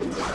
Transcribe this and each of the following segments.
you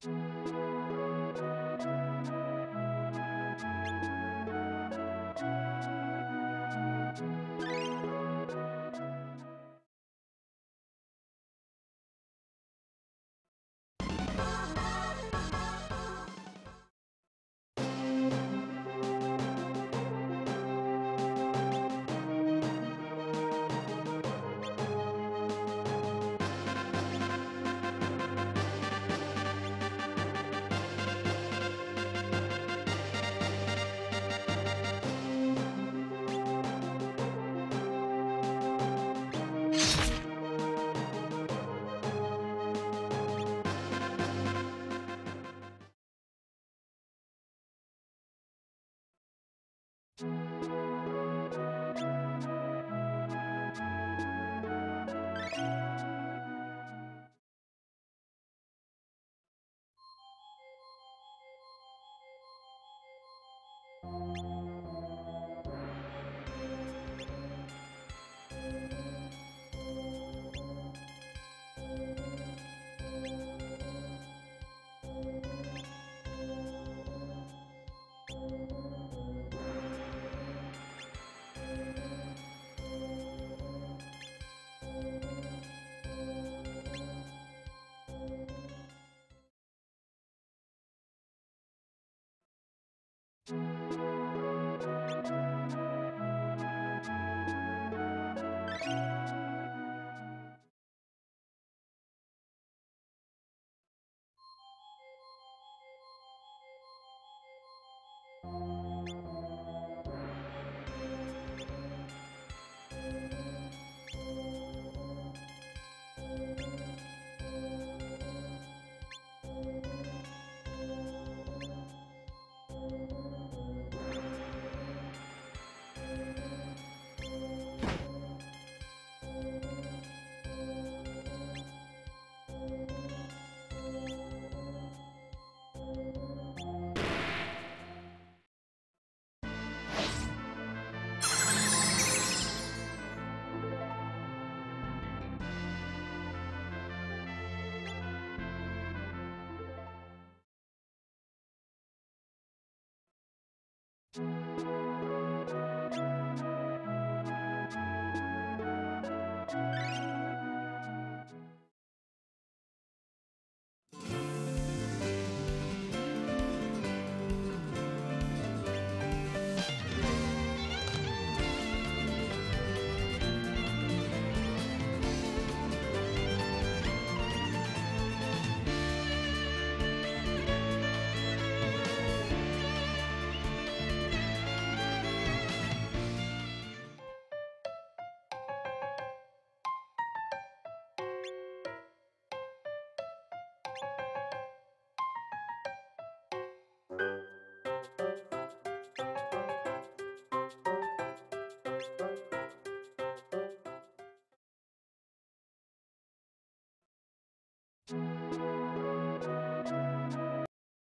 Thank you.